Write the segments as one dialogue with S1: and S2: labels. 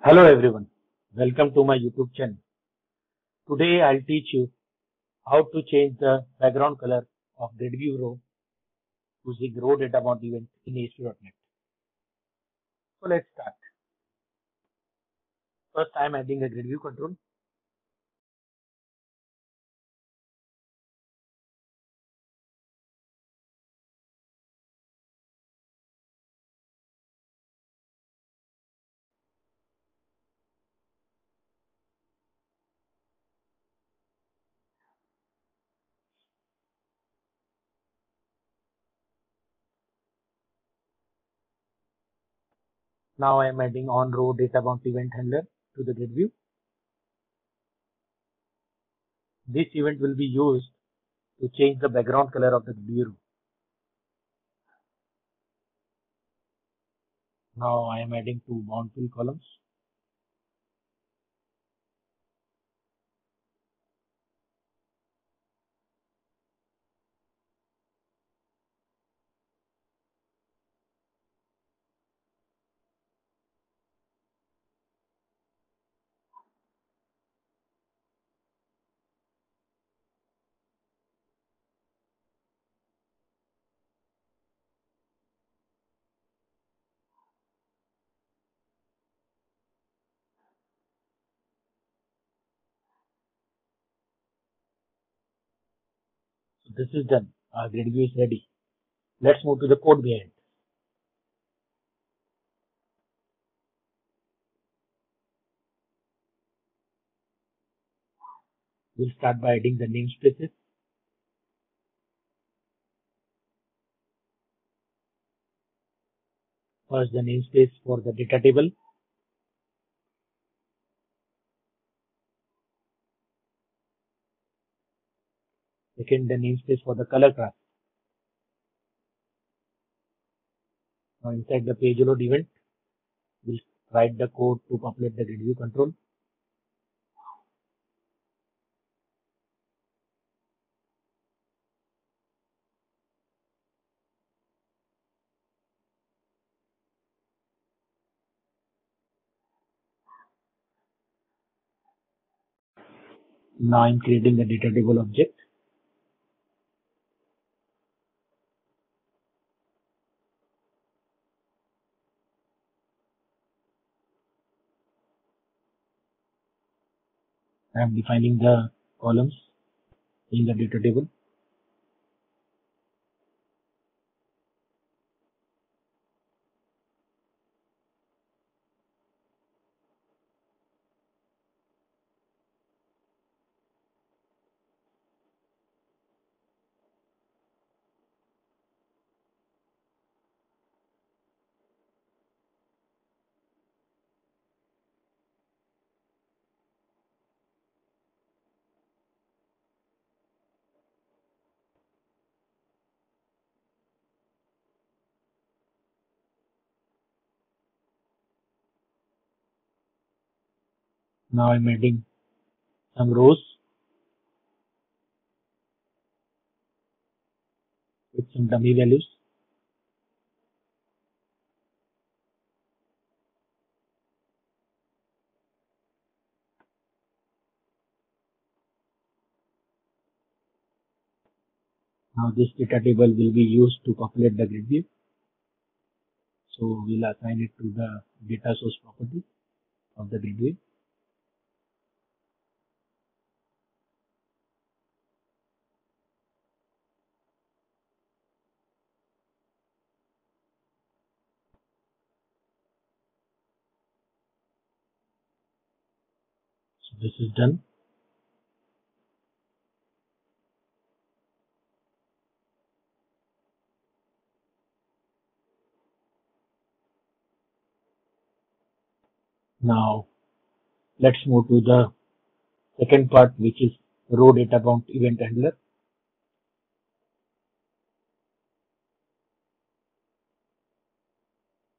S1: Hello everyone, welcome to my YouTube channel. Today I'll teach you how to change the background color of grid view row using row data bound event in ASP.NET. So let's start. First I am adding a GridView control. Now I am adding on row data bound event handler to the grid view. This event will be used to change the background color of the grid view. Now I am adding two bound field columns. This is done. Our grid view is ready. Let's move to the code behind. We'll start by adding the namespaces. First the namespace for the data table. Second the namespace for the color class. Now inside the page load event, we'll write the code to populate the grid view control. Now I'm creating the data table object. I am defining the columns in the data table. Now I'm adding some rows with some dummy values. Now this data table will be used to populate the grid view. So we'll assign it to the data source property of the grid view. So this is done. Now let's move to the second part which is row data bound event handler.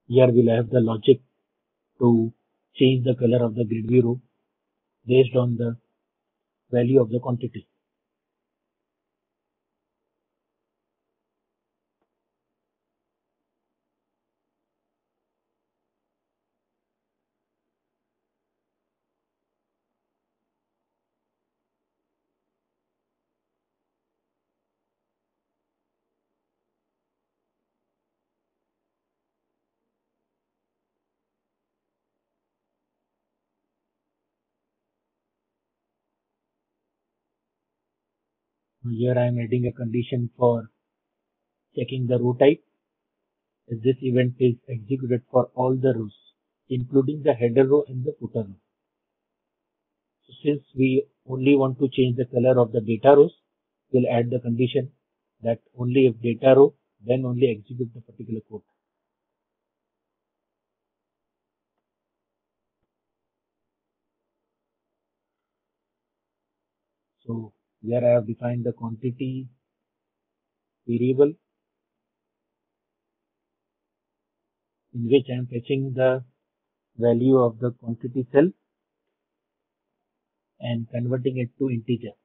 S1: Here we'll have the logic to change the color of the grid view row based on the value of the quantity. Here I am adding a condition for checking the row type. As this event is executed for all the rows, including the header row and the footer row. So since we only want to change the color of the data rows, we'll add the condition that only if data row, then only execute the particular code. So here I have defined the quantity variable in which I am fetching the value of the quantity cell and converting it to integer.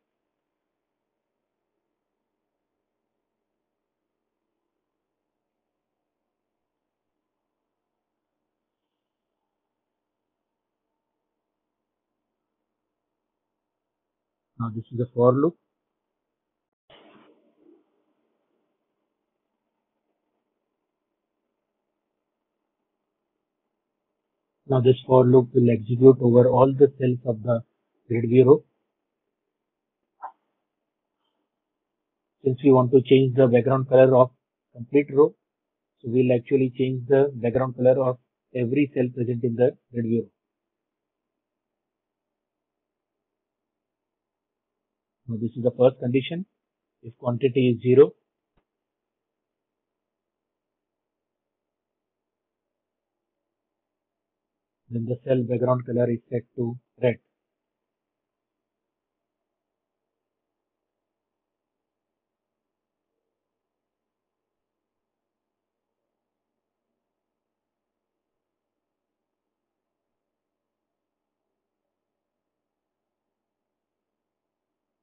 S1: Now this is the for loop. Now this for loop will execute over all the cells of the grid view row. Since we want to change the background color of complete row, so we'll actually change the background color of every cell present in the grid view Now this is the first condition. If quantity is 0, then the cell background color is set to red.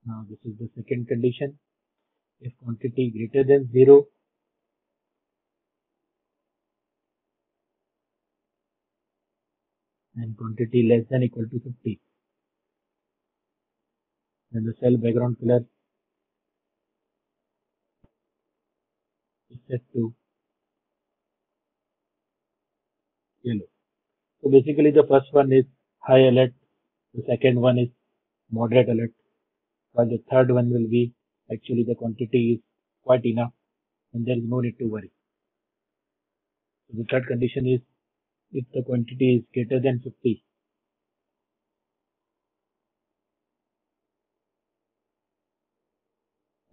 S1: Now this is the second condition. If quantity greater than 0, and quantity less than equal to 50, then the cell background color is set to yellow. So basically the first one is high alert, the second one is moderate alert, while the third one will be actually the quantity is quite enough and there is no need to worry. So the third condition is if the quantity is greater than 50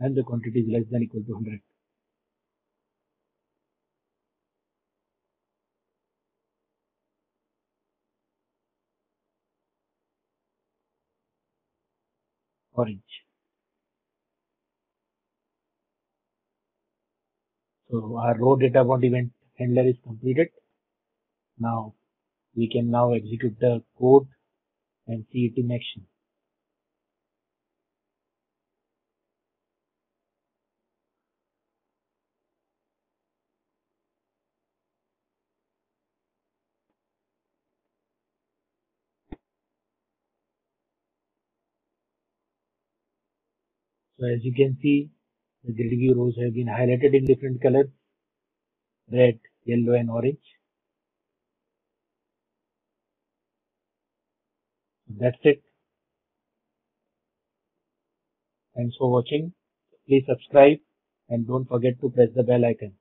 S1: and the quantity is less than equal to 100. Orange. So our row data bound event handler is completed. Now we can now execute the code and see it in action. So as you can see, the grid view rows have been highlighted in different colors, red, yellow and orange. That's it. Thanks for watching. Please subscribe and don't forget to press the bell icon.